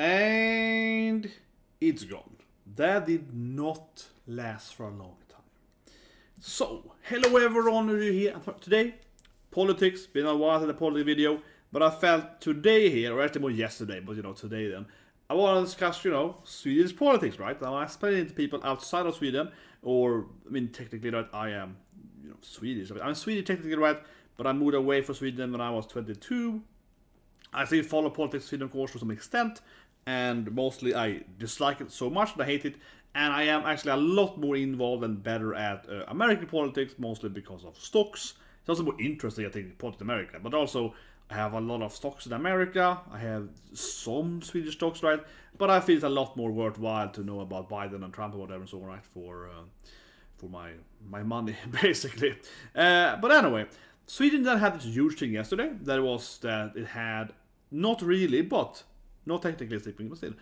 And it's gone. That did not last for a long time. So, hello everyone are here today. Politics, been a while since the politics video, but I felt today here, or actually more yesterday, but you know, today then, I want to discuss, you know, Swedish politics, right? Now I explain it to people outside of Sweden, or, I mean, technically, right, I am, you know, Swedish. I'm Swedish technically, right, but I moved away from Sweden when I was 22. I still follow politics in Sweden, of course, to some extent, and mostly I dislike it so much that I hate it, and I am actually a lot more involved and better at uh, American politics, mostly because of stocks. It's also more interesting, I think, politics America, but also I have a lot of stocks in America. I have some Swedish stocks, right? But I feel it's a lot more worthwhile to know about Biden and Trump or whatever and so right? For uh, for my my money, basically. Uh, but anyway, Sweden then had this huge thing yesterday. That was that it had not really, but not technically speaking, but still,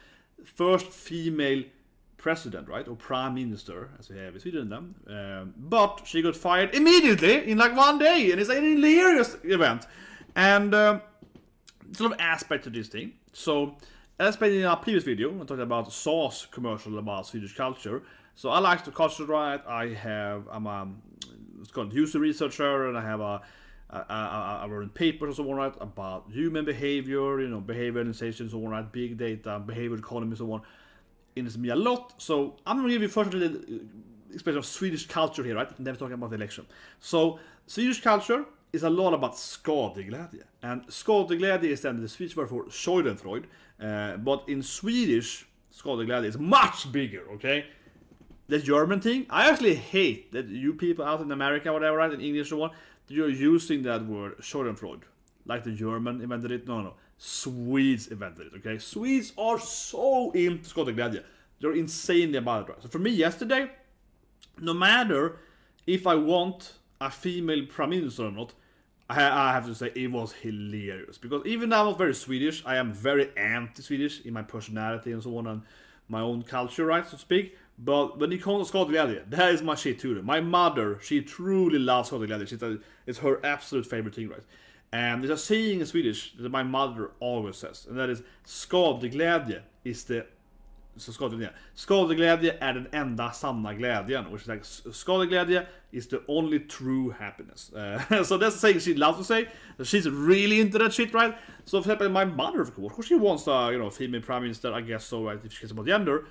first female president, right, or prime minister, as we have in Sweden then. Um, but she got fired immediately in like one day, and it's like an hilarious event. And um, sort of aspect to this thing. So, as I in our previous video, I talked about SAS commercial about Swedish culture. So I like the culture, right? I have I'm a it's called user researcher, and I have a I, wrote papers and so on, right, about human behavior, you know, behavior analysis and so on, right, big data, behavior economy, and so on. It Interests me a lot. So I'm gonna give you first a little expression of Swedish culture here, right? And then talking about the election. So Swedish culture is a lot about skadeglädje. And skadeglädje is then the Swedish word for Schadenfreude. Uh, but in Swedish, skadeglädje is much bigger, okay? The German thing, I actually hate that you people out in America, whatever, right, in English or one, you're using that word Schadenfreude. Like the German invented it. No, no. Swedes invented it, okay? Swedes are so into skadeglädje. They're insanely about it. Right? So for me yesterday, no matter if I want a female prime minister or not, I, I have to say it was hilarious. Because even though I'm not very Swedish, I am very anti-Swedish in my personality and so on and my own culture, right, so to speak. But when it comes to skadeglädje, that is my shit too. My mother, she truly loves skadeglädje. It's her absolute favorite thing, right? And there's a saying in Swedish that my mother always says, and that is skadeglädje is the så skadeglädje. Skadeglädje är den enda sanna glädjen. Which is like, is the only true happiness. Uh, so that's the saying she loves to say. She's really into that shit, right? So for example, my mother, of course, she wants a you know female prime minister. I guess so, right? If she cares about gender.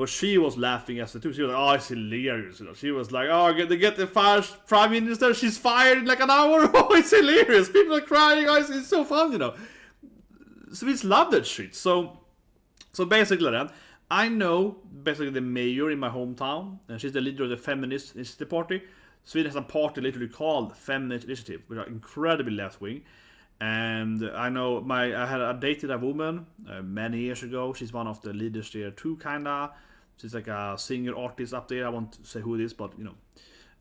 But she was laughing as the too. She was like, "Oh, it's hilarious!" You know, she was like, "Oh, get to get the first prime minister. She's fired in like an hour. Oh, it's hilarious. People are crying. Oh, it's, it's so fun, you know." So we just love that shit. So, so basically, then I know basically the mayor in my hometown, and she's the leader of the Feminist Initiative Party. Sweden has a party literally called Feminist Initiative, which are incredibly left wing. And I know my I had a dated a woman uh, many years ago. She's one of the leaders there too, kinda. She's like a singer artist up there. I won't say who it is, but you know.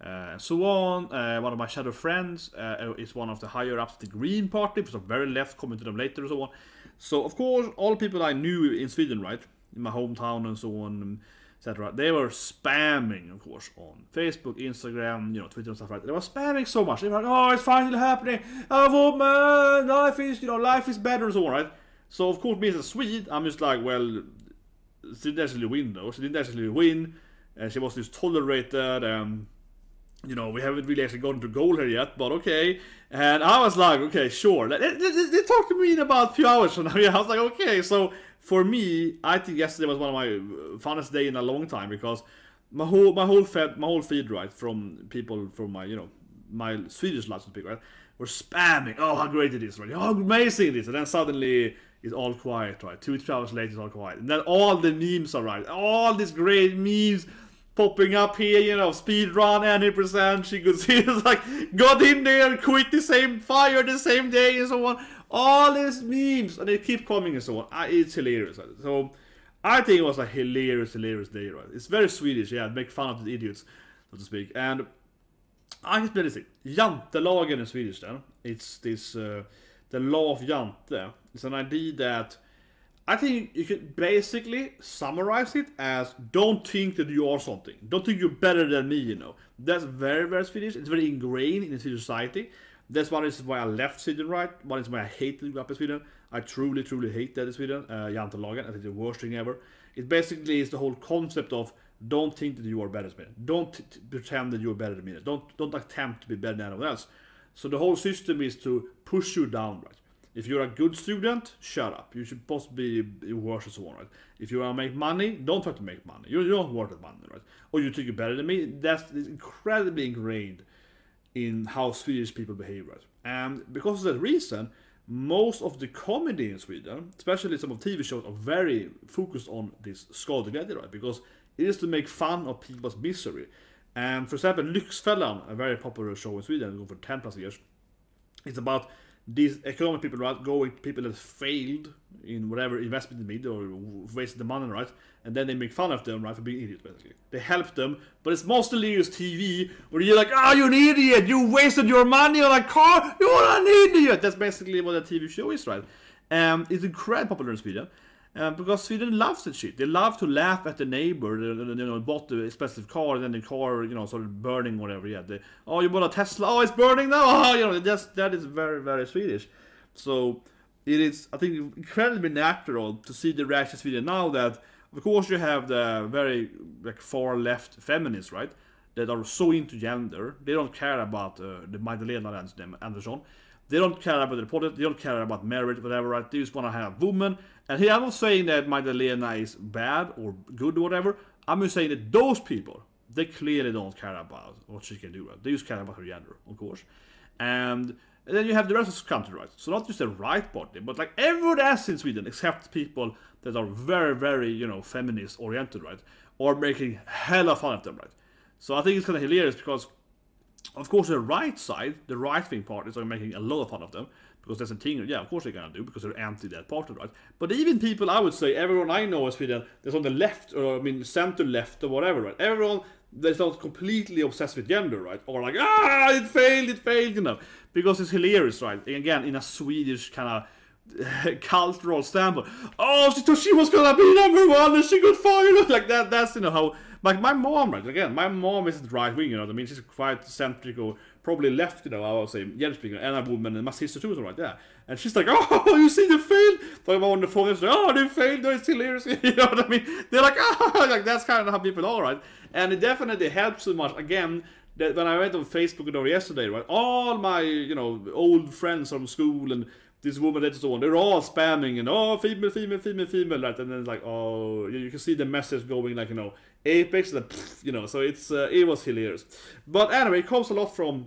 Uh, so on. Uh, one of my shadow friends uh, is one of the higher ups of the Green Party, so very left, coming to them later and so on. So of course, all people I knew in Sweden, right, in my hometown and so on, etc. They were spamming, of course, on Facebook, Instagram, you know, Twitter and stuff like that. They were spamming so much. They were like, "Oh, it's finally happening! A woman, life is, you know, life is better," and so on, right? So of course, me as a Swede, I'm just like, well, didn't actually win though. She didn't actually win. And she was just tolerated. Um, you know, we haven't really actually gotten to goal here yet, but okay. And I was like, okay, sure. They, they, they talked to me in about a few hours from now. I was like, okay. So for me, I think yesterday was one of my funnest day in a long time because my whole my whole fed my whole feed right from people from my you know my Swedish to speak right were spamming. Oh, how great it is, right? How amazing it is, and then suddenly it's all quiet, right? Two, three hours later, it's all quiet. And then all the memes are right. All these great memes popping up here, you know, speed run any percent. She could see it's like got in there, quit the same fire the same day and so on. All these memes and they keep coming and so on. It's hilarious. So I think it was a hilarious, hilarious day, right? It's very Swedish, yeah, make fun of the idiots, so to speak. And I can explain this thing. Jantelagen in Swedish then. It's this uh, the law of Jante. It's an idea that I think you could basically summarize it as don't think that you are something. Don't think you're better than me, you know. That's very, very Swedish. It's very ingrained in the Swedish society. That's one reason why I left Sweden, right? One is why I hated growing up in Sweden. I truly, truly hate that in Sweden. Uh, Jantelagen, I think the worst thing ever. It basically is the whole concept of don't think that you are better than me. Don't pretend that you're better than me. Don't don't attempt to be better than anyone else. So the whole system is to push you down, right? If you're a good student, shut up. You should possibly be worse so on, right? If you want to make money, don't try to make money. You're, you're not worth the money, right? Or you think you're better than me. That's incredibly ingrained in how Swedish people behave, right? And because of that reason, most of the comedy in Sweden, especially some of TV shows, are very focused on this skadeglädje, right? Because it is to make fun of people's misery. And for example, Lyxfällan, a very popular show in Sweden, going for 10 plus years, it's about these economic people, right, going people that failed in whatever investment they made or wasted the money, right? And then they make fun of them, right, for being idiots, basically. They help them, but it's mostly use TV where you're like, oh, you're an idiot, you wasted your money on a car, you're an idiot! That's basically what a TV show is, right? Um, it's incredibly popular in Sweden. Um, because Sweden loves that shit. They love to laugh at the neighbor, you know, bought the expensive car, and then the car, you know, started burning, whatever. Yeah, they, oh, you bought a Tesla, oh, it's burning now. Oh, you know, that's that is very, very Swedish. So it is, I think, incredibly natural to see the reaction in Sweden now that, of course, you have the very like far left feminists, right, that are so into gender. They don't care about uh, the Magdalena Andersson. They don't care about the politics. They don't care about marriage, whatever. Right? They just want to have women. And here I'm not saying that Magdalena is bad or good or whatever. I'm just saying that those people, they clearly don't care about what she can do. Right? They just care about her gender, of course. And then you have the rest of the country, right? So not just the right party, but like everyone else in Sweden, except people that are very, very, you know, feminist oriented, right? Or making hella fun of them, right? So I think it's kind of hilarious because of course, the right side, the right wing parties are making a lot of fun of them because that's a thing. Yeah, of course they're gonna do because they're anti that party, right? But even people, I would say, everyone I know in Sweden that's on the left or I mean center left or whatever, right? Everyone that's not completely obsessed with gender, right? Or like, ah, it failed, it failed, you know, because it's hilarious, right? Again, in a Swedish kind of cultural standpoint. Oh, she thought she was gonna be number one and she got fired. Like that. That's you know how. Like my mom, right? Again, my mom isn't right wing. You know, I mean, she's quite centric or probably left. You know, I would say speaking, and a woman, and my sister too, is right there. And she's like, oh, you see, they failed. So I'm on the phone, and like, oh, they failed. It's hilarious. you know what I mean? They're like, oh, like that's kind of how people are, right? And it definitely helps so much. Again, that when I went on Facebook over yesterday, right? All my, you know, old friends from school and this woman and so on, they're all spamming and oh female, female, female, female, right? And then it's like oh you can see the message going like you know apex, the you know. So it's uh, it was hilarious. But anyway, it comes a lot from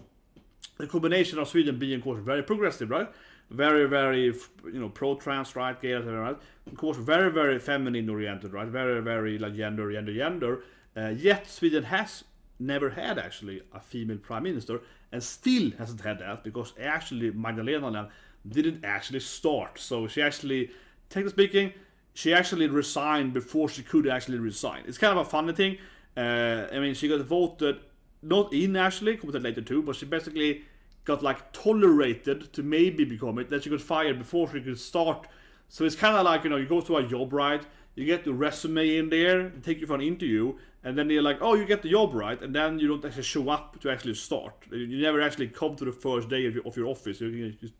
the combination of Sweden being of course very progressive, right? Very, very, you know, pro-trans, right, gay, right? Of course, very, very feminine oriented, right? Very, very like gender, gender, gender. Uh, yet Sweden has never had actually a female prime minister, and still hasn't had that because actually Magdalena didn't actually start. So she actually, technically speaking, she actually resigned before she could actually resign. It's kind of a funny thing. Uh, I mean, she got voted not in actually, commented later too, but she basically got like tolerated to maybe become it. Then she got fired before she could start. So it's kind of like you know, you go to a job right, you get the resume in there, take you for an interview, and then they're like, oh, you get the job right, and then you don't actually show up to actually start. You never actually come to the first day of your, of your office. You, you,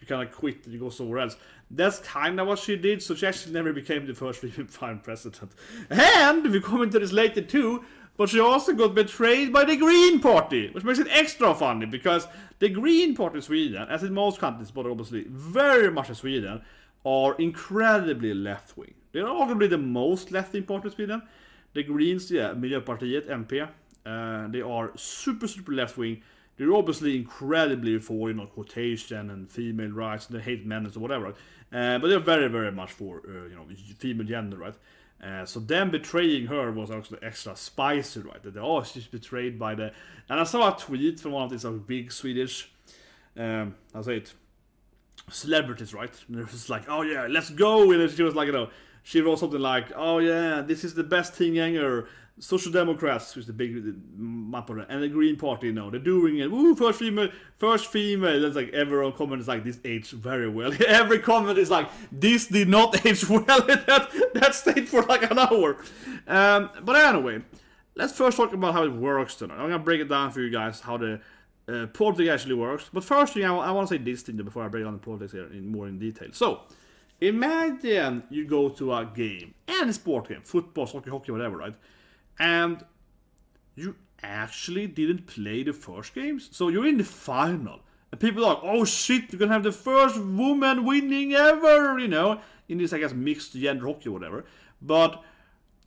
you kind of quit and you go somewhere else. That's kind of what she did, so she actually never became the first female president. And we come into this later too, but she also got betrayed by the Green Party, which makes it extra funny because the Green Party in Sweden, as in most countries, but obviously very much in Sweden, are incredibly left wing. They're arguably the most left wing party in Sweden. The Greens, yeah, Miljöpartiet, MP, uh, they are super, super left wing they're obviously incredibly for you know quotation and female rights and they hate men and so whatever, uh, but they're very very much for uh, you know female gender, right? Uh, so them betraying her was actually extra spicy, right? That oh she's betrayed by the and I saw a tweet from one of these like, big Swedish, um, I say it, celebrities, right? And it was like oh yeah let's go, and she was like you know she wrote something like oh yeah this is the best thing ever Social Democrats, which is the big map on and the Green Party, no, they're doing it. Woo, first female, first female. That's like everyone comments like this aged very well. Every comment is like this did not age well. that that stayed for like an hour. Um, but anyway, let's first talk about how it works tonight. I'm gonna break it down for you guys how the uh, politics actually works. But first thing, I, I want to say this thing before I break down the politics here in more in detail. So, imagine you go to a game, any sport game, football, soccer, hockey, whatever, right? And you actually didn't play the first games. So you're in the final. And people are like, oh shit, you're gonna have the first woman winning ever, you know, in this, I guess, mixed gender hockey or whatever. But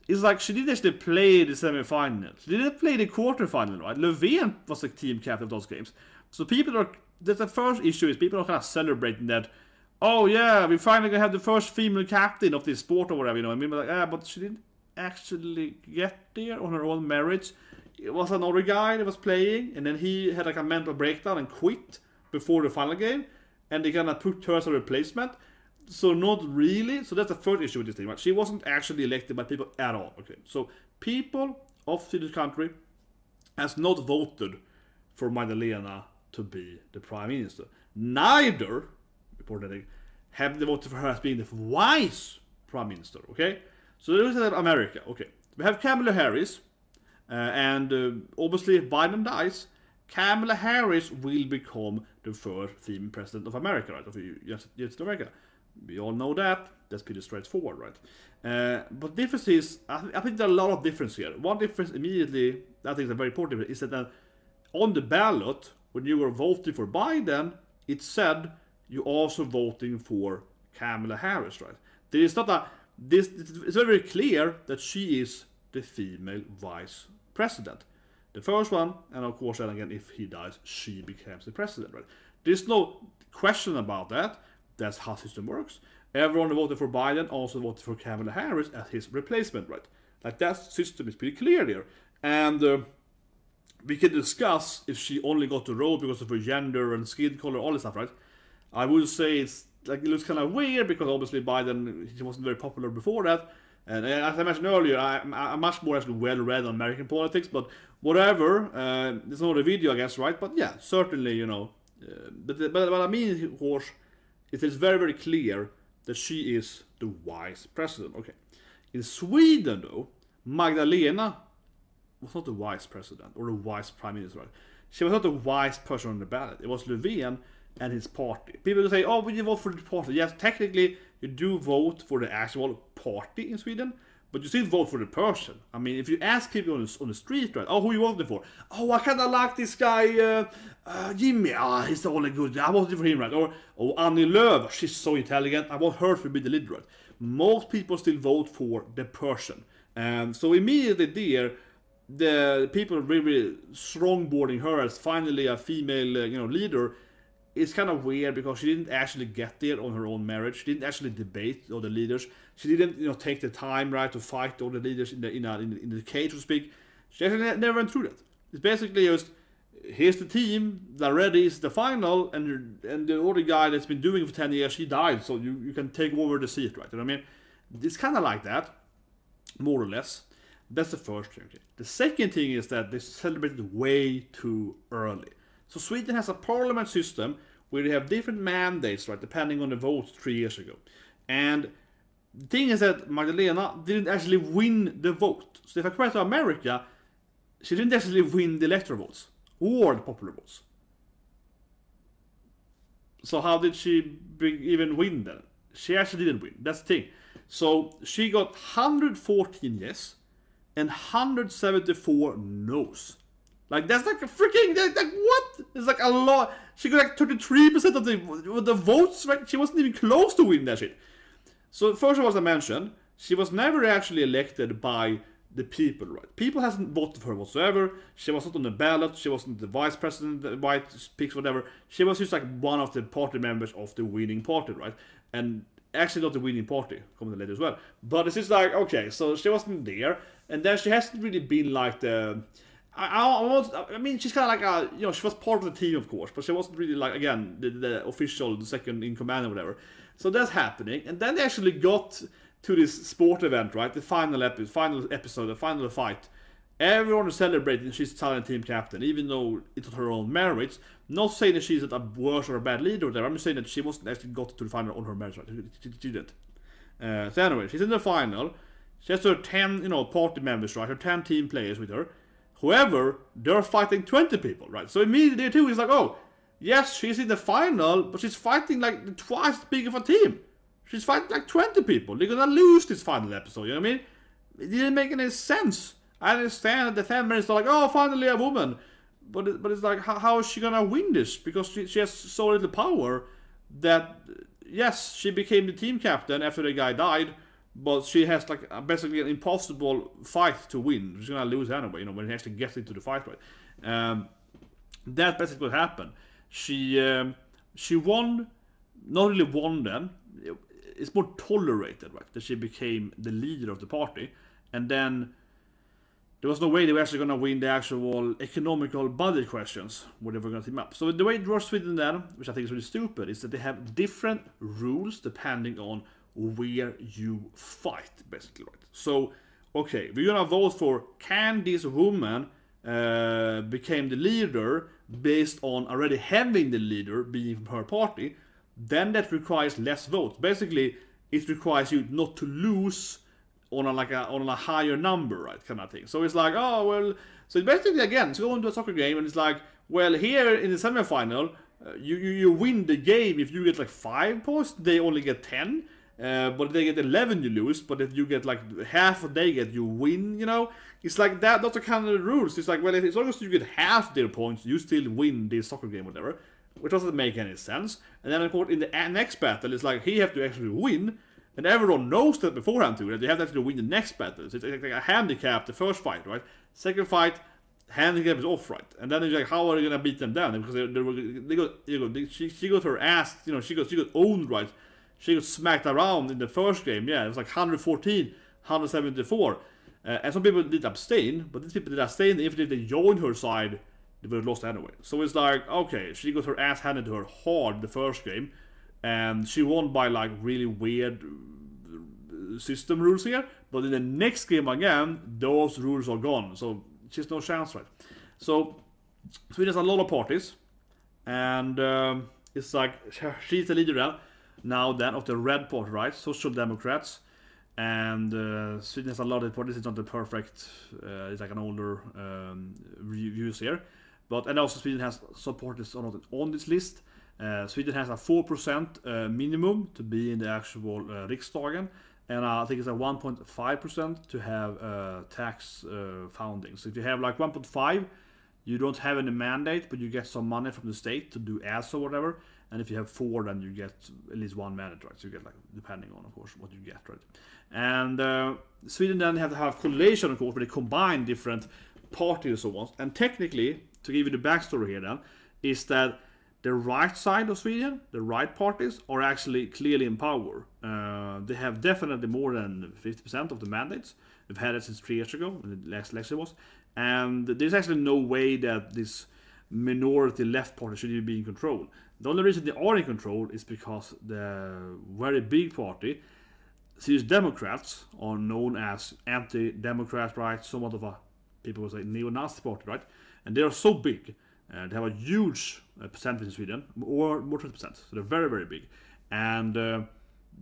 it's like she didn't actually play the semifinals. She didn't play the quarterfinal, right? Löfven was the team captain of those games. So people are, that's the first issue is people are kind of celebrating that, oh yeah, we finally gonna have the first female captain of this sport or whatever, you know. And people are like, ah, but she didn't actually get there on her own merits. It was another guy that was playing, and then he had like a mental breakdown and quit before the final game, and they kind of put her as a replacement. So not really. So that's the first issue with this thing, right? She wasn't actually elected by people at all. Okay, so people of this country has not voted for Magdalena to be the prime minister. Neither, importantly, have they voted for her as being the vice prime minister. Okay, so there is America. Okay, we have Kamala Harris, uh, and uh, obviously if Biden dies, Kamala Harris will become the first female president of America, right? Of the United America. We all know that. That's pretty straightforward, right? Uh, but the difference is, I, th I, think there are a lot of difference here. One difference immediately, I think is very important, difference, is that uh, on the ballot, when you were voting for Biden, it said you're also voting for Kamala Harris, right? There is not a this. It's very, very clear that she is the female vice president. The first one, and of course, then again, if he dies, she becomes the president, right? There's no question about that. That's how system works. Everyone who voted for Biden also voted for Kamala Harris as his replacement, right? Like that system is pretty clear there. And uh, we can discuss if she only got the role because of her gender and skin color, all this stuff, right? I would say it's like it looks kind of weird because obviously Biden he wasn't very popular before that. And as I mentioned earlier, I, am much more actually well read on American politics, but whatever. Uh, it's not a video, I guess, right? But yeah, certainly, you know. Uh, but, but what I mean, of course, it is very, very clear that she is the vice president. Okay. In Sweden, though, Magdalena was not the vice president or the vice prime minister. Right? She was not the vice person on the ballot. It was Löfven and his party. People say, oh, but you vote for the party. Yes, technically, you do vote for the actual party in Sweden, but you still vote for the person. I mean, if you ask people on the, on the street, right? Oh, who you voting for? Oh, I kind of like this guy, uh, uh, Jimmy. Ah, he's the only good. I voted for him, right? Or, oh, Annie Lööf. She's so intelligent. I want her to be the leader, right? Most people still vote for the person. And so immediately there, the people really strongboarding her as finally a female, uh, you know, leader it's kind of weird because she didn't actually get there on her own merit. She didn't actually debate all the leaders. She didn't, you know, take the time right to fight all the leaders in the in, a, in, the, in the cage, so to speak. She actually never went through that. It's basically just here's the team that ready is the final, and and the other guy that's been doing it for ten years he died, so you, you can take over the seat, right? You know what I mean? It's kind of like that, more or less. That's the first thing. The second thing is that they celebrated way too early. So Sweden has a parliament system where they have different mandates, right, depending on the vote three years ago. And the thing is that Magdalena didn't actually win the vote. So if I compare to America, she didn't actually win the electoral votes or the popular votes. So how did she even win then? She actually didn't win. That's the thing. So she got 114 yes and 174 no's. Like that's like a freaking like, like what? It's like a lot. She got like 33% of the the votes. Right? She wasn't even close to winning that shit. So first of all, as I mentioned, she was never actually elected by the people, right? People hasn't voted for her whatsoever. She was not on the ballot. She wasn't the vice president, the white speaks, whatever. She was just like one of the party members of the winning party, right? And actually not the winning party, coming later as well. But it's just like, okay, so she wasn't there. And then she hasn't really been like the I, I, I mean, she's kind of like a, you know, she was part of the team, of course, but she wasn't really like, again, the, the official, the second in command or whatever. So that's happening, and then they actually got to this sport event, right? The final episode, final episode, the final fight. Everyone is celebrating she's Italian team captain, even though it's not her own merits. Not saying that she's a worse or a bad leader whatever. I'm just saying that she wasn't actually got to the final on her merits, right? She, she, she didn't. Uh, so anyway, she's in the final. She has her 10, you know, party members, right? Her 10 team players with her However, they're fighting 20 people, right? So immediately too, he's like, oh, yes, she's in the final, but she's fighting like twice as big of a team. She's fighting like 20 people. They're gonna lose this final episode, you know what I mean? It didn't make any sense. I understand that the fan members are like, oh, finally a woman. But, it, but it's like, how, how is she gonna win this? Because she, she has so little power that, yes, she became the team captain after the guy died, but she has like basically an impossible fight to win. She's gonna lose anyway, you know, when he actually gets into the fight, right? Um, that basically what happened. She um, she won, not really won then. It's more tolerated, right? That she became the leader of the party, and then there was no way they were actually gonna win the actual economical budget questions they were gonna team up. So the way it works Sweden then, which I think is really stupid, is that they have different rules depending on where you fight, basically, right? So, okay, we're gonna vote for can this woman uh, became the leader based on already having the leader being from her party, then that requires less votes. Basically, it requires you not to lose on a like a on a higher number, right? Kind of thing. So it's like, oh well. So basically, again, it's going to a soccer game, and it's like, well, here in the semifinal, uh, you, you you win the game if you get like five points. They only get ten. Uh, but if they get 11, you lose. But if you get like half what they get, you win, you know? It's like that, that's the kind of the rules. It's like, well, as long as you get half their points, you still win the soccer game, whatever. Which doesn't make any sense. And then, of course, in the next battle, it's like he have to actually win. And everyone knows that beforehand too, that they have to actually win the next battle. So it's like a handicap, the first fight, right? Second fight, handicap is off, right? And then it's like, how are you gonna beat them down? Because they, they, they go, you know, they, she, she got her ass, you know, she got she got owned, right? She got smacked around in the first game. Yeah, it was like 114, 174. Uh, and some people did abstain, but these people did abstain. Even if they joined her side, they would have lost anyway. So it's like, okay, she got her ass handed to her hard the first game, and she won by like really weird uh, system rules here. But in the next game again, those rules are gone. So she's no chance, right? So Sweden has a lot of parties, and um, it's like she's the leader now now then of the red part, right? Social Democrats. And uh, Sweden has a lot of parties. It's not the perfect. Uh, it's like an older um, views here, but and also Sweden has supporters on on this list. Uh, Sweden has a four percent uh, minimum to be in the actual uh, Riksdagen, and I think it's a 1.5 percent to have uh, tax founding. So if you have like 1.5, you don't have any mandate, but you get some money from the state to do ads or whatever. And if you have four, then you get at least one mandate, right? So you get like depending on, of course, what you get, right? And uh, Sweden then have to have coalition, of course, where they combine different parties and so on. And technically, to give you the backstory here, then, is that the right side of Sweden, the right parties, are actually clearly in power. Uh, they have definitely more than 50% of the mandates. They've had it since three years ago, when the last election was. And there's actually no way that this minority left party should even be in control. The only reason they are in control is because the very big party, Swedish Democrats, are known as anti-democrat, right? Somewhat of a people would say neo-Nazi party, right? And they are so big, uh, they have a huge uh, percentage in Sweden, or more 20%. So they're very, very big. And uh,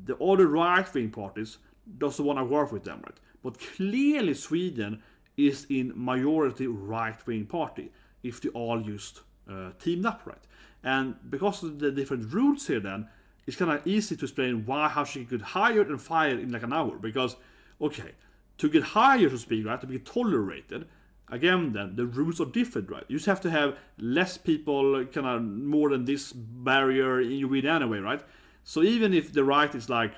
the other right-wing parties doesn't want to work with them, right? But clearly Sweden is in majority right-wing party if they all just uh, teamed up, right? And because of the different rules here then, it's kind of easy to explain why how she could hire and fire in like an hour. Because, okay, to get hired to speak, right, to be tolerated, again then, the rules are different, right? You just have to have less people, kind of more than this barrier in you win anyway, right? So even if the right is like,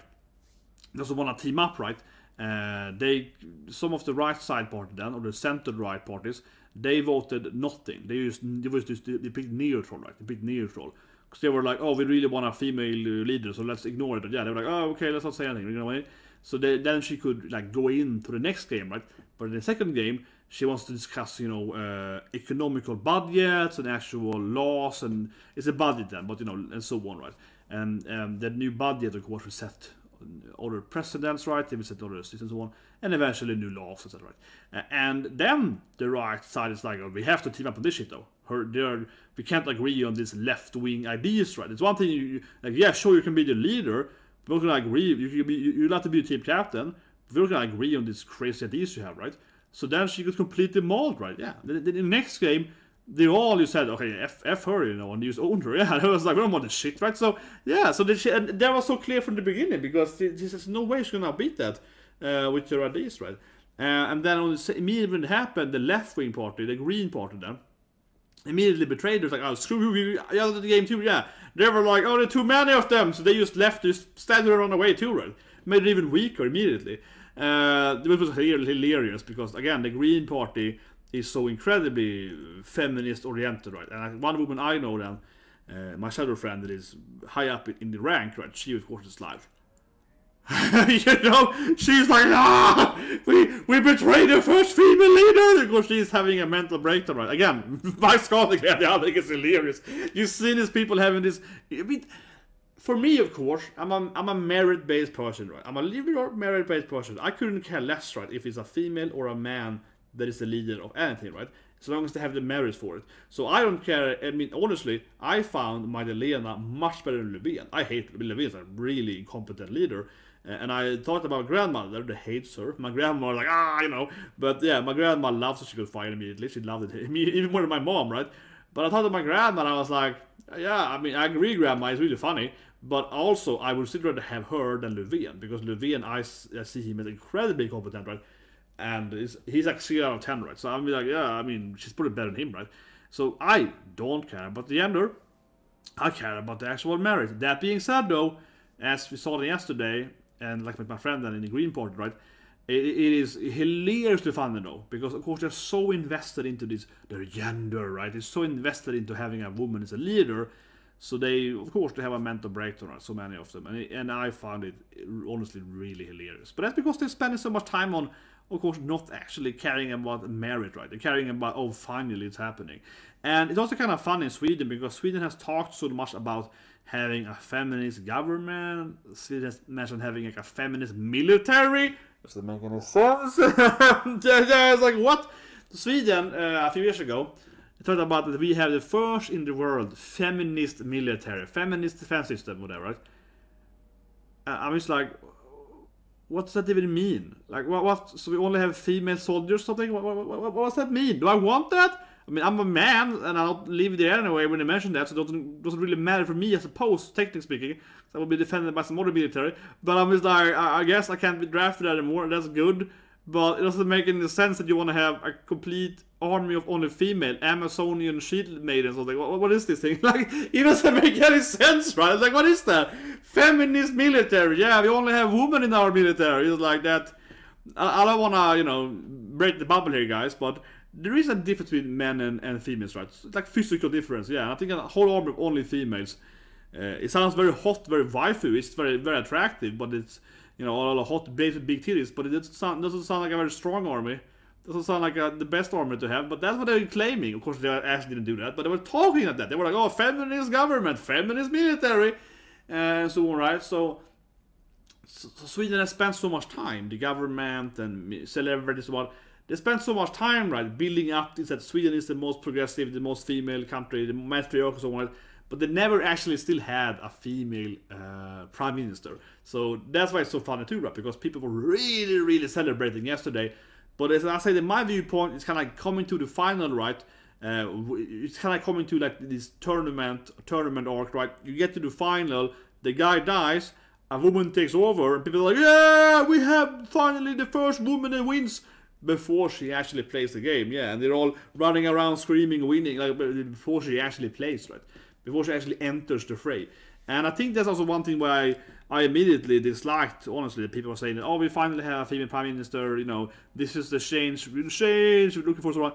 doesn't want to team up, right? Uh, they, some of the right side party then, or the center right parties, they voted nothing. They was just they picked neutral, right? They picked neutral because they were like, oh, we really want a female leader, so let's ignore it. But yeah, they were like, oh, okay, let's not say anything. You know what I mean? So they, then she could like go into the next game, right? But in the second game, she wants to discuss, you know, uh, economical budgets and actual laws, and it's a budget then, but you know, and so on, right? And um, new budget, of course, was set other presidents, right? They will set other systems and so on, and eventually new laws, etc. Right? And then the right side is like, oh, we have to team up on this shit though. Her, are, we can't agree on these left-wing ideas, right? It's one thing you like, yeah, sure, you can be the leader, but we're gonna agree. You can be, you're not to be a team captain. We're gonna agree on these crazy ideas you have, right? So then she got completely mauled, right? Yeah. The, the, the next game, they all you said, okay, F, F her, you know, and use owned. Yeah, and I was like, we don't want this shit, right? So yeah, so the and that was so clear from the beginning because there's no way she's gonna beat that uh, with the ideas, right? Uh, and then on the, immediately happened, the left wing party, the Green party, then immediately betrayed. It was like, oh, screw you, at the game too. Yeah, they were like, oh, there are too many of them, so they just left, just stand there on the way too, right? Made it even weaker immediately. Uh, it was hilarious because again, the Green Party is so incredibly feminist oriented, right? And one woman I know then, uh, my shadow friend that is high up in the rank, right? She of course is like, you know, she's like, ah, we we betrayed the first female leader because she's having a mental breakdown. Right? Again, my Scott again, I think it's hilarious. You see these people having this. I mean, for me, of course, I'm a I'm a merit-based person, right? I'm a liberal merit-based person. I couldn't care less, right, if it's a female or a man that is the leader of anything, right? As long as they have the merits for it. So I don't care. I mean, honestly, I found Magdalena much better than Löfven. I hate Löfven is a really incompetent leader. And I thought about grandmother that hates her. My grandma like, ah, you know. But yeah, my grandma loves her. She could fired immediately. She loved it. Even more than my mom, right? But I thought of my grandma and I was like, yeah, I mean, I agree, grandma is really funny. But also, I would still rather have her than Löfven. Because Löfven, I see him as incredibly competent, right? And he's, he's like 6 out of 10, right? So I'm like, yeah, I mean, she's probably better than him, right? So I don't care about the gender. I care about the actual merit. That being said, though, as we saw yesterday, and like with my friend then in the Green Party, right? It, it is hilariously fun though, because of course they're so invested into this their gender, right? They're so invested into having a woman as a leader, so they of course they have a mental breakdown, right? So many of them, and and I found it honestly really hilarious. But that's because they're spending so much time on, of course, not actually caring about merit, right? They're caring about oh finally it's happening, and it's also kind of fun in Sweden because Sweden has talked so much about having a feminist government. Sweden has mentioned having like a feminist military. Does that make any sense? yeah, it's like what? Sweden uh, a few years ago talked about that we have the first in the world feminist military, feminist defense system, whatever. Right? Uh, I'm just like, what does that even mean? Like, what? what so we only have female soldiers? Something? What, what, what, what does that mean? Do I want that? I mean, I'm a man, and I'll live there anyway when they mention that, so it doesn't, doesn't really matter for me as a post, technically speaking. I will be defended by some other military. But I'm just like, I, I guess I can't be drafted anymore, that's good. But it doesn't make any sense that you want to have a complete army of only female Amazonian shield maidens or like, what, what is this thing? Like, it doesn't make any sense, right? It's like, what is that? Feminist military. Yeah, we only have women in our military. It's like that. I, I don't want to, you know, break the bubble here, guys, but there is a difference between men and, and females, right? It's like physical difference, yeah. I think a whole army of only females. Uh, it sounds very hot, very waifu. It's very very attractive, but it's you know all the hot babes big titties. But it doesn't sound, doesn't sound like a very strong army. Doesn't sound like a, the best army to have. But that's what they're claiming. Of course, they actually didn't do that, but they were talking at that. They were like, "Oh, feminist government, feminist military," and so on, right? So. So Sweden has spent so much time, the government and celebrities, what they spent so much time, right, building up this that Sweden is the most progressive, the most female country, the matriarch and so on, but they never actually still had a female uh, prime minister. So that's why it's so funny too, right? Because people were really, really celebrating yesterday. But as I said, in my viewpoint, it's kind of like coming to the final, right? Uh, it's kind of coming to like this tournament, tournament arc, right? You get to the final, the guy dies, a woman takes over, and people are like, yeah, we have finally the first woman that wins before she actually plays the game. Yeah, and they're all running around screaming, winning, like before she actually plays, right? Before she actually enters the fray. And I think that's also one thing why I I immediately disliked, honestly, people were saying, oh, we finally have a female prime minister, you know, this is the change, change, we're looking for someone.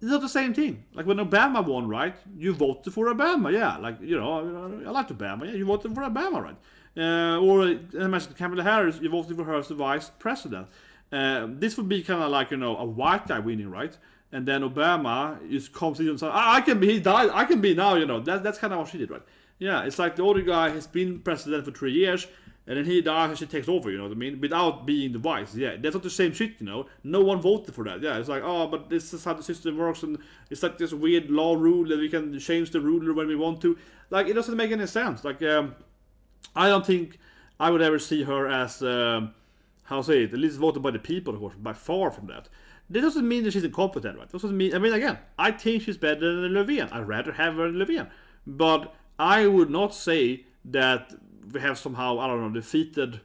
It's not the same thing. Like when Obama won, right? You voted for Obama, yeah. Like, you know, I like Obama, yeah, you voted for Obama, right? Uh, or, I mentioned Kamala Harris, you voted for her as the vice president. Uh, this would be kind of like you know a white guy winning, right? And then Obama is in and says, "I can be." He died. I can be now. You know that, that's kind of what she did, right? Yeah, it's like the older guy has been president for three years, and then he dies and she takes over. You know what I mean? Without being the vice. Yeah, that's not the same shit. You know, no one voted for that. Yeah, it's like oh, but this is how the system works, and it's like this weird law rule that we can change the ruler when we want to. Like it doesn't make any sense. Like um, I don't think I would ever see her as. Um, how say it, at least voted by the people, of course, by far from that. That doesn't mean that she's incompetent, right? Doesn't mean. I mean, again, I think she's better than Löfven. I'd rather have her than Löfven, but I would not say that we have somehow, I don't know, defeated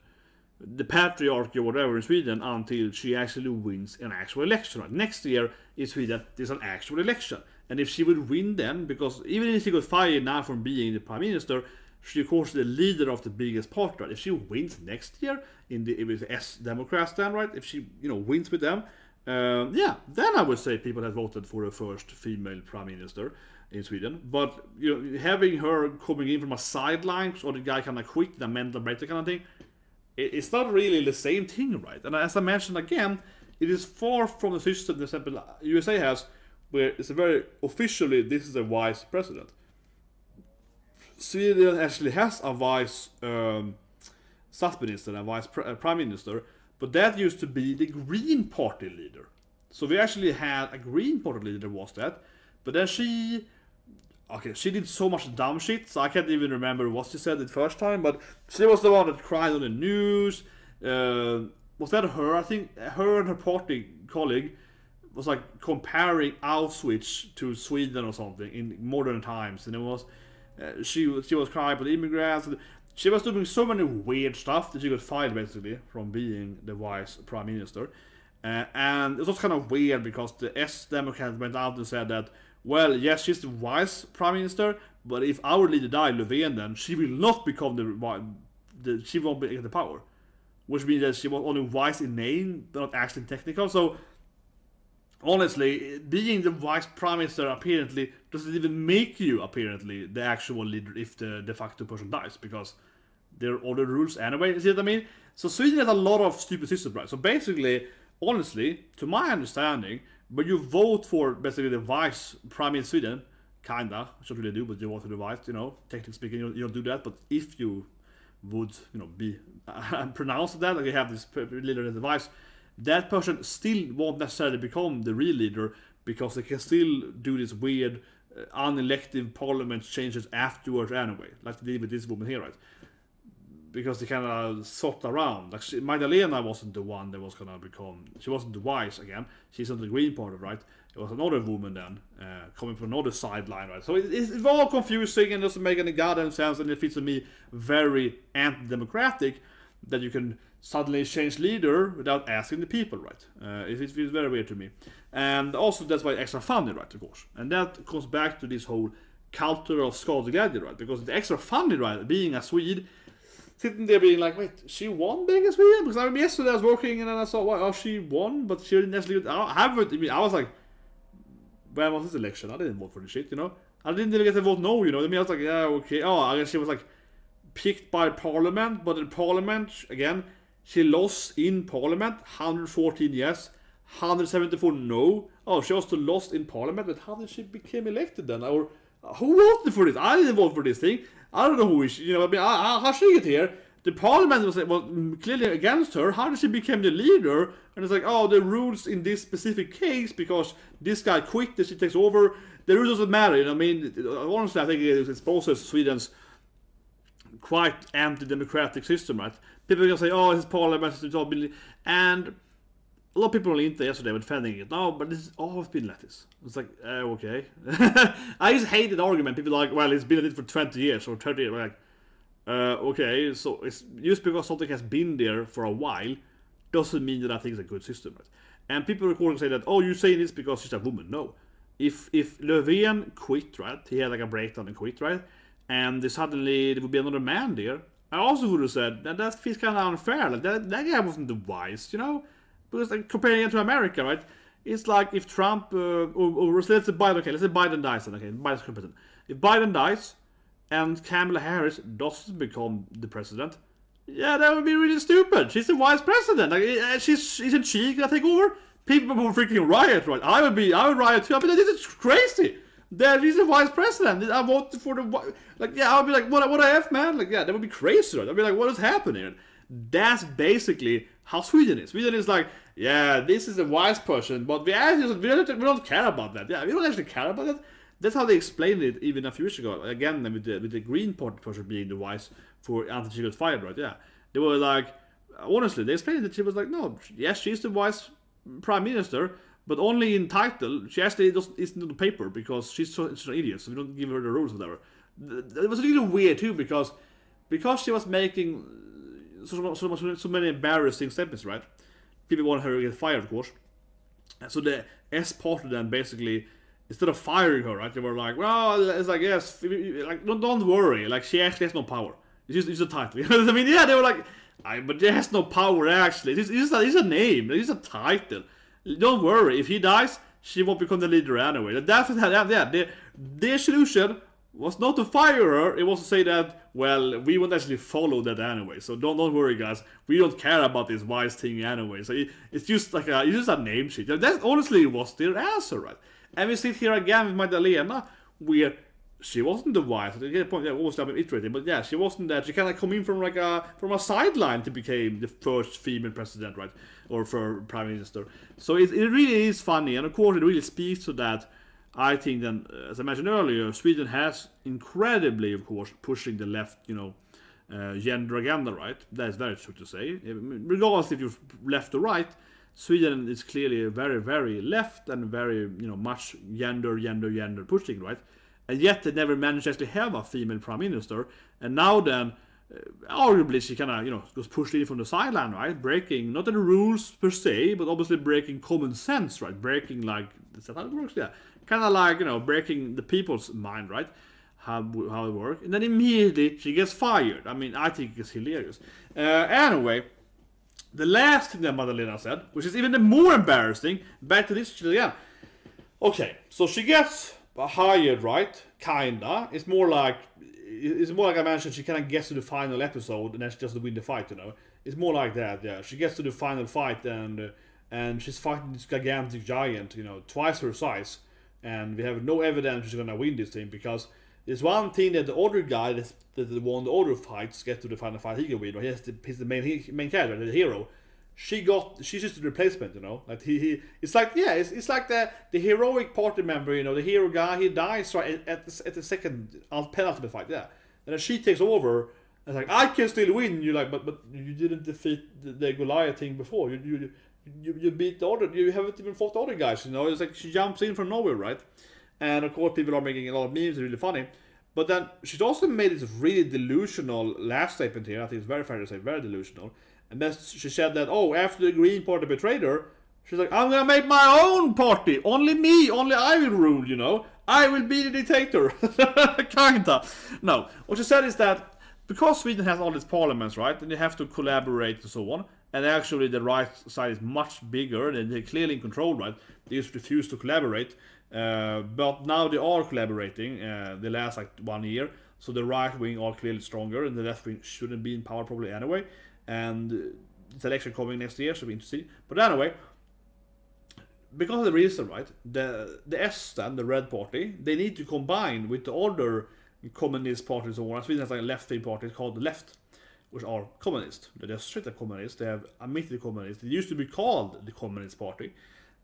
the patriarchy or whatever in Sweden until she actually wins an actual election. Right? Next year in Sweden, that there's an actual election. And if she would win then, because even if she got fired now from being the prime minister, she of course the leader of the biggest party. Right? If she wins next year in the with S Democrats, then right, if she you know wins with them, um, yeah, then I would say people have voted for the first female prime minister in Sweden. But you know, having her coming in from a sideline or the guy kind of quit, the mental breakdown kind of thing, it, it's not really the same thing, right? And as I mentioned again, it is far from the system, for example, USA has, where it's a very officially this is a vice president. Sweden actually has a vice um, statsminister and vice pr- uh, prime minister, but that used to be the Green Party leader. So we actually had a Green Party leader was that, but then she, okay, she did so much dumb shit, so I can't even remember what she said the first time. But she was the one that cried on the news. Uh, was that her? I think her and her party colleague was like comparing Auschwitz to Sweden or something in modern times, and it was uh, she she was crying for the immigrants. She was doing so many weird stuff that she got fired basically from being the vice prime minister. Uh, and it was kind of weird because the S Democrats went out and said that, well, yes, she's the vice prime minister, but if our leader died, Löfven, then she will not become the, the she won't be the power, which means that she was only vice in name, but not actually technical. So honestly, being the vice prime minister apparently doesn't even make you apparently the actual leader if the de facto person dies because there are other rules anyway. You see what I mean? So Sweden has a lot of stupid systems, right? So basically, honestly, to my understanding, when you vote for basically the vice prime in Sweden, kinda, which really do, but you vote for the vice, you know, technically speaking, you don't, you don't do that. But if you would, you know, be pronounced that, like you have this leader as the vice, that person still won't necessarily become the real leader because they can still do this weird unelected parliament changes afterwards anyway, like they did with this woman here, right? Because they kind of swapped around. Like she, Magdalena wasn't the one that was gonna become. She wasn't the wise again. She's on the Green Party, right? It was another woman then, uh, coming from another sideline, right? So it, it's, it's all confusing and doesn't make any goddamn sense, and it feels to me very anti-democratic that you can suddenly change leader without asking the people, right? Uh, it, it, feels very weird to me. And also that's why extra funny, right, of course. And that comes back to this whole culture of skadeglädje, right? Because it's extra funny, right, being a Swede, sitting there being like, wait, she won a Swede? Because I mean, yesterday I was working and then I saw, well, oh, she won, but she didn't necessarily, I haven't, I mean, I was like, where was this election? I didn't vote for the shit, you know? I didn't even get to vote no, you know? I mean, I was like, yeah, okay. Oh, I guess she was like picked by parliament, but in parliament, again, she lost in parliament, 114 yes, 174 no. Oh, she also lost in parliament, but how did she become elected then? Or who voted for this? I didn't vote for this thing. I don't know who is. You know, I mean, how she get here? The parliament was, was clearly against her. How did she become the leader? And it's like, oh, the rules in this specific case because this guy quit, that she takes over. The rules doesn't matter. You know, I mean, honestly, I think it exposes Sweden's quite anti-democratic system, right? People can say, oh, his parliament is and a lot of people on the internet yesterday were defending it. No, but this has always been like this. It's like, uh, okay. I just hate that argument. People are like, well, it's been like this for 20 years or 30 years. like, uh, okay, so it's just because something has been there for a while doesn't mean that I think it's a good system, right? And people recording say that, oh, you're saying this because she's a woman. No. If if Löfven quit, right? He had like a breakdown and quit, right? and suddenly there would be another man there, I also would have said that that feels kind of unfair. Like that, that guy wasn't the wise, you know, because like comparing it to America, right? It's like if Trump uh, or, or, let's say Biden, okay, let's say Biden dies, then okay, Biden's president. If Biden dies and Kamala Harris doesn't become the president, yeah, that would be really stupid. She's the vice president. Like, uh, she's she's in she gonna take over. People would freaking riot, right? I would be, I would riot too. I mean, this is crazy. That he's the vice president. I voted for the like. Yeah, I would be like, what? What I have, man? Like, yeah, that would be crazy. Right? I'd be like, what is happening? That's basically how Sweden is. Sweden is like, yeah, this is a wise person, but we actually we don't, we don't care about that. Yeah, we don't actually care about that. That's how they explained it even a few years ago. Again, with the with the Green Party person being the wise for got fired, right? Yeah, they were like, honestly, they explained that she was like, no, yes, she's the wise prime minister, but only in title. She actually doesn't isn't on the paper because she's so she's an idiot, so we don't give her the rules or whatever. It was really weird too because because she was making so, so, so, so many embarrassing statements, right? People want her to get fired, of course. And so the S party them basically instead of firing her, right? They were like, well, it's like yes, like don't, don't worry, like she actually has no power. It's just it's a title. I mean? Yeah, they were like, I, but she has no power actually. It's, it's, a, it's a name. It's a title. Don't worry. If he dies, she won't become the leader anyway. That's yeah. Their, their solution was not to fire her. It was to say that well, we won't actually follow that anyway. So don't don't worry, guys. We don't care about this wise thing anyway. So it, it's just like a it's just a name sheet. That honestly was their answer, right? And we sit here again with Magdalena, where she wasn't the wife. I get the point. Yeah, almost I'm iterating, but yeah, she wasn't that. She kind of come in from like a from a sideline to become the first female president, right, or for prime minister. So it, it really is funny, and of course it really speaks to that. I think then, as I mentioned earlier, Sweden has incredibly, of course, pushing the left, you know, uh, gender agenda, right? That is very true to say. Regardless if you're left or right, Sweden is clearly very, very left and very, you know, much gender, gender, gender pushing, right? And yet they never managed to actually have a female prime minister. And now then, uh, arguably she kind of, you know, was pushed in from the sideline, right? Breaking, not the rules per se, but obviously breaking common sense, right? Breaking, like, is that how it works? Yeah. Kind of like, you know, breaking the people's mind, right? How, how it works. And then immediately she gets fired. I mean, I think it's hilarious. Uh, anyway, the last thing that Magdalena said, which is even more embarrassing, back to this again. Okay, so she gets hired, right? Kinda. It's more like it's more like I mentioned. She kind of gets to the final episode and then she doesn't win the fight. You know, it's more like that. Yeah, she gets to the final fight and uh, and she's fighting this gigantic giant. You know, twice her size, and we have no evidence she's gonna win this thing because there's one thing that the other guy that, that won the other fights get to the final fight he can win. Or he has the, he's the main he, main character, the hero. She got she's just a replacement you know? Like he, he it's like yeah it's, it's like the the heroic party member you know the hero guy he dies right at, the, at the second penalty fight yeah. And then she takes over and it's like I can still win. You're like but but you didn't defeat the, the Goliath thing before. You you, you you beat the other you haven't even fought the other guys you know it's like she jumps in from nowhere right and of course people are making a lot of memes it's really funny but then she's also made this really delusional last statement here I think it's very fair to say very delusional and then she said that, oh, after the Green Party betrayed her, she's like, I'm gonna make my own party. Only me, only I will rule, you know. I will be the dictator. Kinda. No. What she said is that because Sweden has all these parliaments, right, and they have to collaborate and so on, and actually the right side is much bigger and they're clearly in control, right? They just refuse to collaborate. Uh, but now they are collaborating, uh, the last like one year. So the right wing are clearly stronger and the left wing shouldn't be in power probably anyway and it's election coming next year, need to see. But anyway, because of the reason, right, the the S then, the Red Party, they need to combine with the other communist parties or Sweden has like a left-wing party called the Left, which are communist. They're straight up communist. They have admitted communist. They used to be called the Communist Party.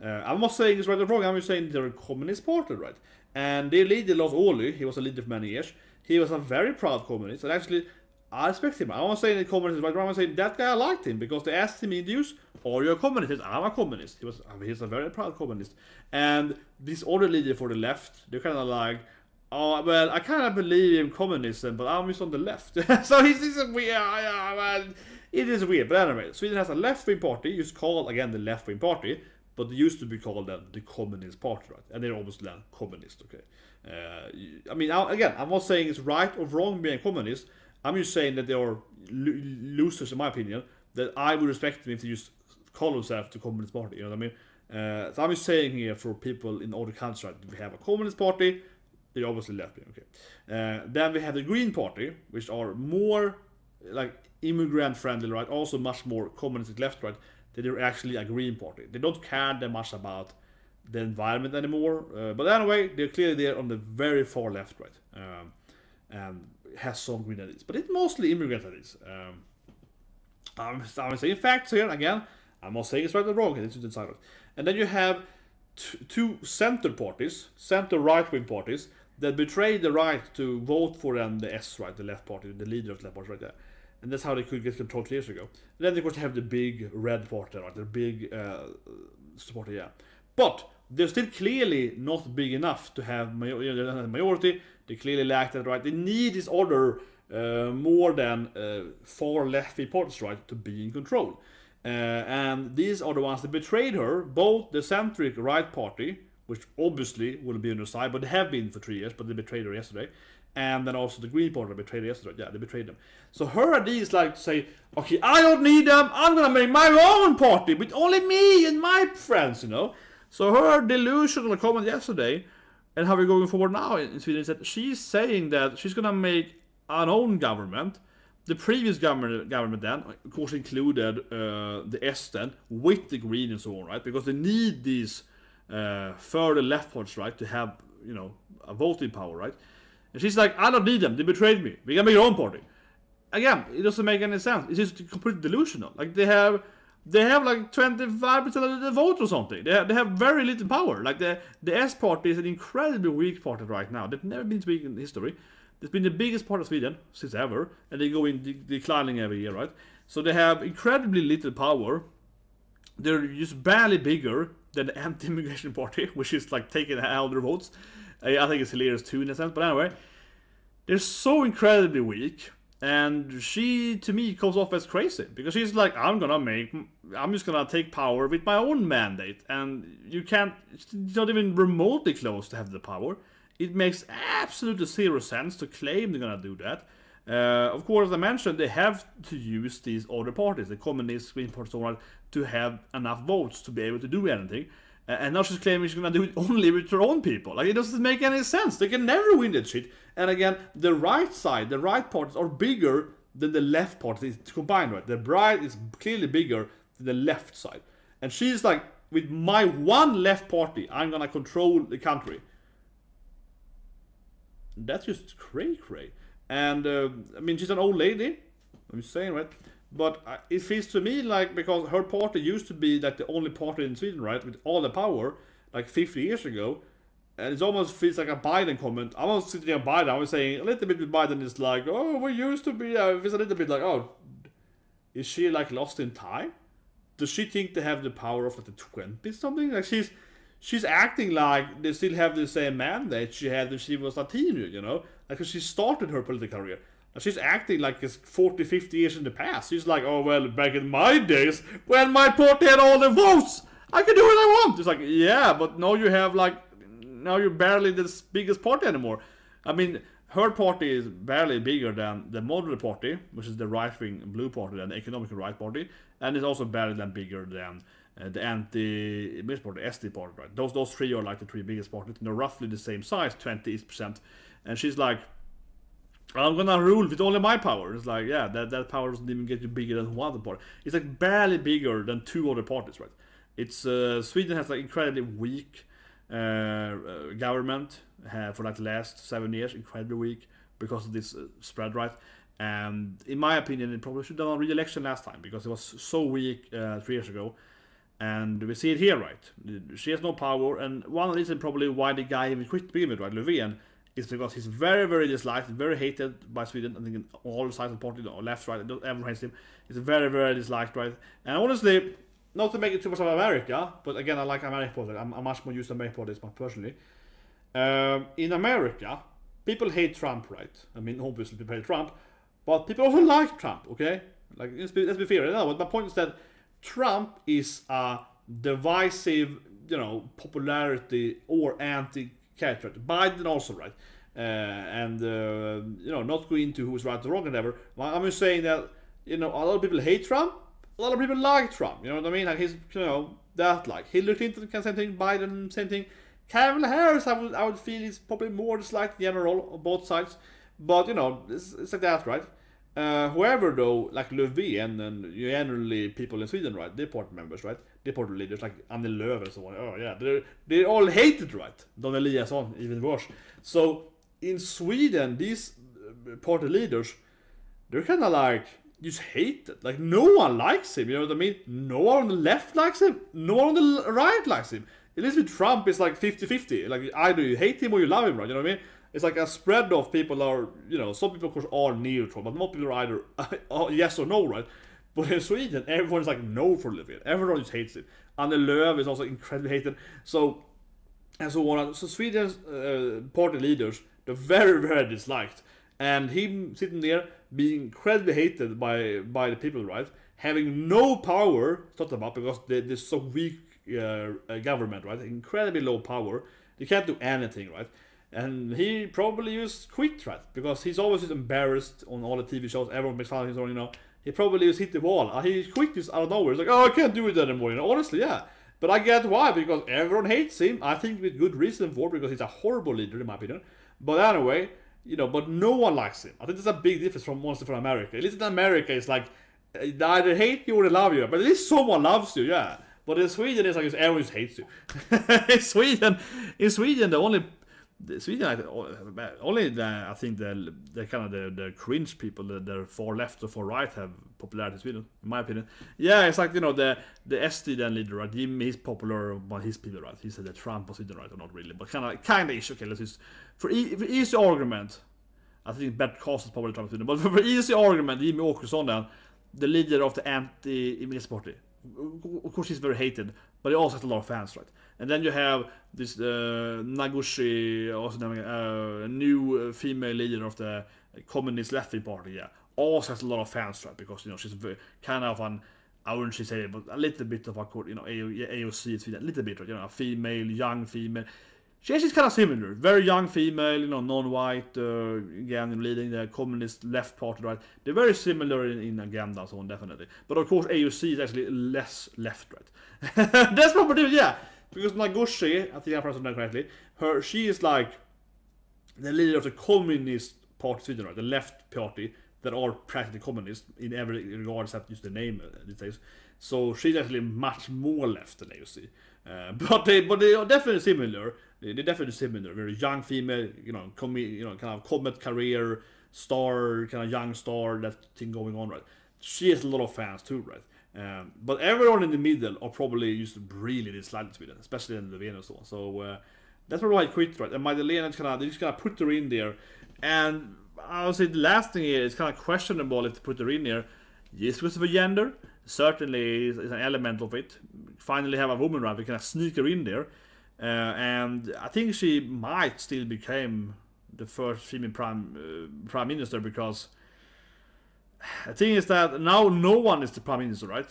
Uh, I'm not saying it's right or wrong. I'm just saying they're a communist party, right? And their leader, Lars Ohly, he was a leader for many years. He was a very proud communist, and actually I respect him. I want to say in the communist right I want to say that guy I liked him because they asked him in interviews, Are you a communist? He said, I'm a communist. He was he's a very proud communist. And this other leader for the left, they're kinda like Oh well, I kind of believe in communism, but I'm just on the left. so he's, a weird. It is weird. But anyway, Sweden has a left-wing party. It's called again the left-wing party, but they used to be called then the Communist Party, right? And they're obviously then communist. Okay. Uh, I mean, again, I'm not saying it's right or wrong being communist. I'm just saying that they are losers, in my opinion. That I would respect them if they just call themselves the Communist Party. You know what I mean? Uh, so I'm just saying here for people in other countries, right, we have a Communist Party. They're obviously wing. Okay. Uh, then we have the Green Party, which are more like immigrant friendly, right? Also much more communist left, right? They're actually a Green Party. They don't care that much about the environment anymore. Uh, but anyway, they're clearly there on the very far left, right? Um, and has some green ideas, but it's mostly immigrant ideas. Um, I'm, I'm saying facts here again. I'm not saying it's right or wrong. It's just decided. And then you have two center parties, center right wing parties that betrayed the right to vote for them, the S right, the left party, the leader of the left party right there. And that's how they could get control years ago. And then of course you have the big red party, right? The big uh, supporter, yeah. But they're still clearly not big enough to have major- majority. They clearly lack that right. They need this order uh, more than uh, far left wing parties right to be in control. Uh, and these are the ones that betrayed her, both the centric right party, which obviously will be on her side, but they have been for three years, but they betrayed her yesterday. And then also the Green Party betrayed her yesterday. Yeah, they betrayed them. So her idea is like to say, okay, I don't need them. I'm gonna make my own party with only me and my friends, you know. So her delusional comment yesterday, and how we're going forward now in Sweden is that she's saying that she's gonna make an own government. The previous government, government then, of course, included uh, the Esten with the Green and so on, right? Because they need these uh, further left parts, right, to have you know a voting power, right? And she's like, I don't need them. They betrayed me. We can make our own party. Again, it doesn't make any sense. It's just completely delusional. Like they have, they have like 25% of the vote or something. They have, they have very little power. Like the the S party is an incredibly weak party right now. They've never been weak in history. It's been the biggest part of Sweden since ever, and they go in de- declining every year, right? So they have incredibly little power. They're just barely bigger the anti-immigration party, which is like taking all their votes. I I think it's hilarious too in a sense, but anyway, they're so incredibly weak, and she to me comes off as crazy because she's like, I'm gonna make, I'm just gonna take power with my own mandate, and you can't, it's not even remotely close to have the power. It makes absolutely zero sense to claim they're gonna do that. Uh, of course, as I mentioned, they have to use these other parties, the communist, Green Party, so on, to have enough votes to be able to do anything. Uh, and now she's claiming she's gonna do it only with her own people. Like it doesn't make any sense. They can never win that shit. And again, the right side, the right parties are bigger than the left parties combined. Right, the right is clearly bigger than the left side. And she's like, with my one left party, I'm gonna control the country. That's just cray cray. And uh, I mean, she's an old lady. I'm saying, right? But it feels to me like because her party used to be like the only party in Sweden, right, with all the power, like 50 years ago, and it almost feels like a Biden comment. I was sitting on Biden. I was saying a little bit with Biden is like, oh, we used to be. Uh, it's a little bit like, oh, is she like lost in time? Does she think they have the power of like the 20 something? Like she's she's acting like they still have the same mandate she had when she was a teenager, you know? Like she started her political career. And she's acting like it's 40, 50 years in the past. She's like, oh, well, back in my days, when my party had all the votes, I could do what I want. It's like, yeah, but now you have like, now you're barely the biggest party anymore. I mean, her party is barely bigger than the moderate party, which is the right-wing blue party, and the economic right party, and it's also barely than bigger than uh, the anti-immigrant party, SD party, right? Those those three are like the three biggest parties, and they're roughly the same size, 20 percent. And she's like, I'm gonna rule with only my power. It's like, yeah, that, that power doesn't even get you bigger than one other party. It's like barely bigger than two other parties, right? It's uh, Sweden has like incredibly weak uh, uh, government uh, for like the last seven years, incredibly weak because of this uh, spread, right? And in my opinion, it probably should have done a re-election last time because it was so weak three years ago. And we see it here, right? She has no power, and one reason probably why the guy even quit to begin with, right, Löfven, is because he's very, very disliked, very hated by Sweden. I think in all sides of the or left, right, everyone hates him. He's very, very disliked, right? And honestly, not to make it too much of America, but again, I like American politics. I'm, I'm much more used to American politics, personally. Um, in America, people hate Trump, right? I mean, obviously people hate Trump, but people also like Trump, okay? Like, let's be, let's be fair. No, but my point is that Trump is a divisive, you know, popularity or anti character. Biden also, right? Uh, and, uh, you know, not going into who's right or wrong and whatever. I'm just saying that, you know, a lot of people hate Trump, a lot of people like Trump. You know what I mean? Like he's, you know, that like Hillary Clinton can same thing, Biden same thing. Kamala Harris, I would, I would feel is probably more disliked in general on both sides. But you know, it's, it's like that, right? Uh, whoever though, like Löfven and generally people in Sweden, right? They're party members, right? They're party leaders, like Annie Lööf and so on. Oh yeah, they they all hated, right? Don Eliasson, even worse. So in Sweden, these uh, party leaders, they're kind of like just hated. Like no one likes him. You know what I mean? No one on the left likes him. No one on the right likes him. With Trump, it's like 50-50. Like either you hate him or you love him, right? You know what I mean? It's like a spread of people are, you know, some people of course are neutral, but most people are either yes or no, right? But in Sweden, everyone's like no for Löfven. Everyone just hates it. And the Lööf is also incredibly hated. So and so on. So Sweden's uh, party leaders, they're very, very disliked. And him sitting there being incredibly hated by by the people, right? Having no power, thought about because they, they're so weak uh, uh, government, right? Incredibly low power. They can't do anything, right? And he probably just quit, right? Because he's always just embarrassed on all the TV shows. Everyone makes fun of him, you know. He probably just hit the wall. Uh, He quit this out of nowhere. He's like, oh, I can't do it anymore. You know, honestly, yeah. But I get why, because everyone hates him. I think with good reason for, because he's a horrible leader, in my opinion. But anyway, you know, but no one likes him. I think there's a big difference from Monster from America. At least in America, it's like, they either hate you or they love you. But at least someone loves you, yeah. But in Sweden, it's like everyone just hates you. in Sweden, in Sweden, the only Sweden, I- eh, only the, I think the the kind of the, the cringe people, the, the far left or far right, have popularity in Sweden, in my opinion. Yeah, it's like you know the the SD then leader, right? Jimmy, he's popular among his people, right? He said that Trump was Sweden, right? Or not really, but kind of kind of ish. Okay, let's just for, e- for easy argument. I think Bert Karlsson is probably Trump Sweden, but for, for easy argument, Jimmy Åkesson then, the leader of the anti-immigrant party. Of course, he's very hated, but he also has a lot of fans, right? And then you have this uh, also uh, new uh, female leader of the Communist Left Party, yeah. Also has a lot of fans, right? Because, you know, she's kind of an, I wouldn't say it, but a little bit of a, you know, AO, AOC a little bit, right? You know, a female, young female. She's just kind of similar. Very young female, you know, non-white, uh, again, leading the communist left party, right? They're very similar in, in agenda so on, definitely. But of course, AOC is actually less left, right? That's probably, yeah. Because Nagushi, I think I pronounced that correctly, her, she is like the leader of the communist party of Sweden, right? The left party that are practically communist in every regard except just the name uh, these days. So she's actually much more left than AOC. Uh, but they but they are definitely similar. They- They're definitely similar. Very young female, you know, you know, kind of comet career star, kind of young star, that thing going on, right? She has a lot of fans too, right? Um, but everyone in the middle are probably used to really dislike Sweden, especially in the Vienna and so on. So uh, that's why I quit, right? And Magdalena kind of they just kind of put her in there, and I would say the last thing here is kind of questionable if to put her in there. Yes, because of gender, certainly is, is an element of it. Finally, have a woman, right? We kind of sneak her in there, uh, and I think she might still become the first female prime uh, prime minister because the thing is that now no one is the prime minister, right?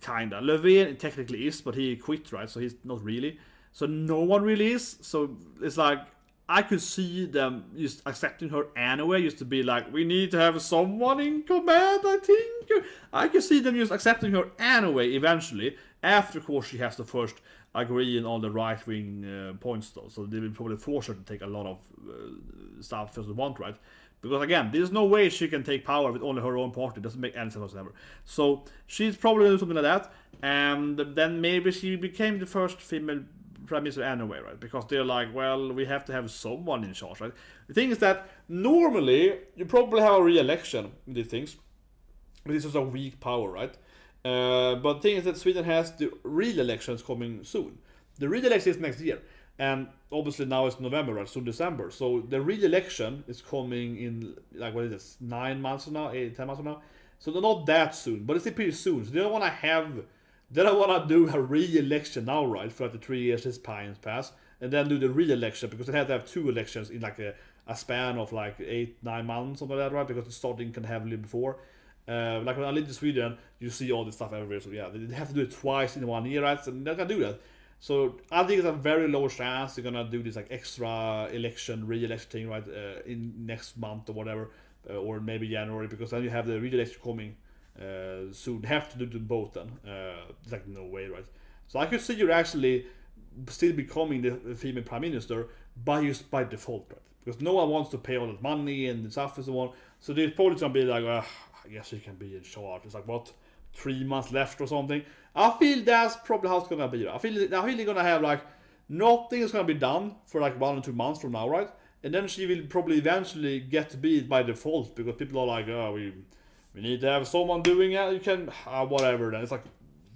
Kinda. Löfven technically is, but he quit, right? So he's not really. So no one really is. So it's like I could see them just accepting her anyway, Used to be like, we need to have someone in command. I think I could see them just accepting her anyway. Eventually, after of course she has to first agree on all the right wing uh, points, though. So they will probably force her to take a lot of uh, stuff doesn't want, right? Because again, there's no way she can take power with only her own party. It doesn't make any sense whatsoever. So she's probably doing something like that, and then maybe she became the first female prime minister anyway, right? Because they're like, well, we have to have someone in charge, right? The thing is that normally you probably have a re-election with these things. This is a weak power, right? Uh, but the thing is that Sweden has the real elections coming soon. The real election is next year. And obviously now it's November, right? Soon December. So the re-election is coming in, like, what is this, nine months from now? Eight, ten months from now? So they're not that soon, but it's pretty soon. So they don't want to have, they don't want to do a re-election now, right? For like the three years this pines passed, And then do the re-election because they have to have two elections in like a, a span of like eight, nine months, something like that, right? Because the starting can heavily before. Uh, like when I lived in Sweden, you see all this stuff everywhere. So yeah, they have to do it twice in one year, right? So they're gonna do that. So I think it's a very low chance they're gonna do this like extra election, re-election thing, right? Uh, in next month or whatever, uh, or maybe January, because then you have the re-election coming uh, soon. Have to do them both then. Uh, it's like no way, right? So I could see you're actually still becoming the female prime minister by just by default, right? Because no one wants to pay all that money and stuff and so on. So they're probably gonna be like, "Ah, I guess you can be in charge. It's like what, three months left or something. I feel that's probably how it's gonna be. I feel I feel they're gonna have like nothing is gonna be done for like one or two months from now, right? And then she will probably eventually get to be it by default because people are like, oh, we we need to have someone doing it. You can uh, whatever. Then it's like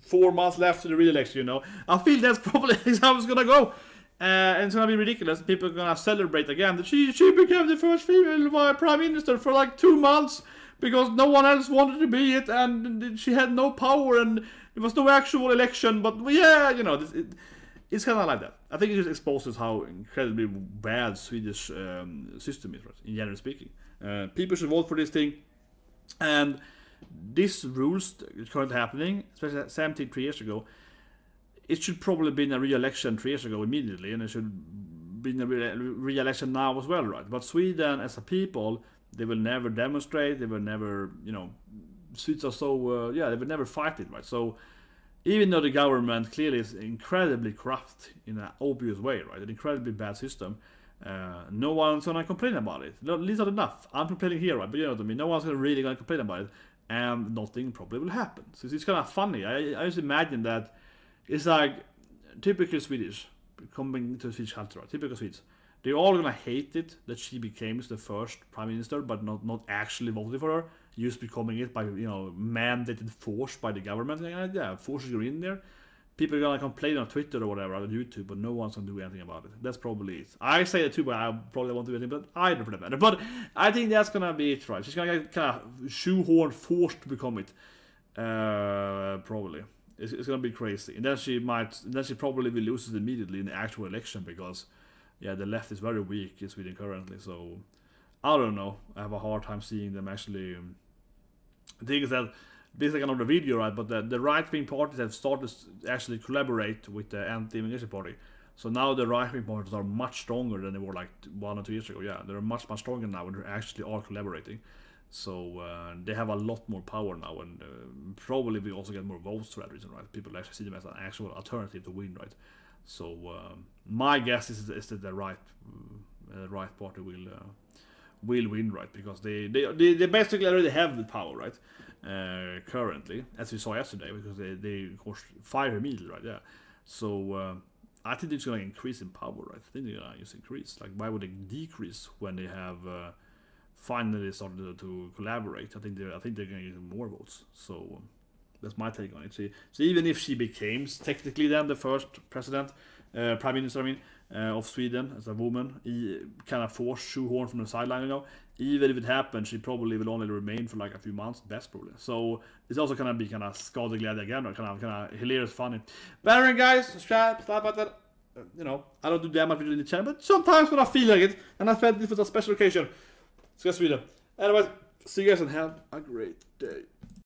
four months left to the re-election. You know, I feel that's probably how it's gonna go. Uh, and it's gonna be ridiculous. People are gonna celebrate again that she she became the first female prime minister for like two months. because no one else wanted to be it, and she had no power, and there was no actual election. But yeah, you know, this, it, it's kind of like that. I think it just exposes how incredibly bad Swedish um, system is, right? In general speaking, uh, people should vote for this thing, and these rules currently happening, especially 17 three years ago, it should probably been a re-election three years ago immediately, and it should been a re-election now as well, right? But Sweden, as a people, they will never demonstrate. They will never, you know, Swedes are so uh, yeah, they will never fight it, right? So even though the government clearly is incredibly corrupt in an obvious way, right? An incredibly bad system. Uh, no one's gonna complain about it. At least not enough. I'm complaining here, right? But you know what I mean. No one's gonna really gonna complain about it, and nothing probably will happen. So it's kind of funny. I, I just imagine that it's like typical Swedish coming to Swedish culture, right? typical Swedes. They're all gonna hate it that she became the first prime minister, but not not actually voted for her, just becoming it by you know mandated force by the government. Yeah, forces you in there. People are gonna complain on Twitter or whatever on YouTube, but no one's gonna do anything about it. That's probably it. I say it too, but I probably won't do anything. But I don't that matter. But I think that's gonna be it, right? She's gonna get kind of shoehorn forced to become it. Uh, probably. It's, it's, gonna be crazy, and then she might, then she probably will lose it immediately in the actual election because, yeah, the left is very weak in Sweden currently. So, I don't know. I have a hard time seeing them actually. Um, the thing is that this is another video, right? But the, the right-wing parties have started to actually collaborate with the anti-immigration party. So now the right-wing parties are much stronger than they were like one or two years ago. Yeah, they're much much stronger now, and they actually are collaborating. So uh, they have a lot more power now, and uh, probably we also get more votes for that reason, right? People actually see them as an actual alternative to win, right? So um, my guess is, is that the right uh, right party will uh, will win, right? Because they, they they, they basically already have the power, right? Uh, currently, as we saw yesterday, because they they of course fire immediately, right? Yeah. So. Uh, I think it's gonna increase in power, right? I think they're gonna just increase. Like, why would they decrease when they have uh, finally started to collaborate. I think they I think they're to get more votes. So um, that's my take on it. So, so, even if she becomes technically then the first president, uh, prime minister, I mean, uh, of Sweden as a woman, he kind of forced shoehorn from the sideline, you know. Even if it happens, she probably will only remain for like a few months, best probably. So it's also gonna be kind of skadeglädje again, or kind of kind of hilarious, funny. Anyway, guys, subscribe, slap button. Uh, you know, I don't do that much video in the channel, but sometimes when I feel like it, and I felt this was a special occasion. Ska Sweden. Anyways, see you guys and have a great day.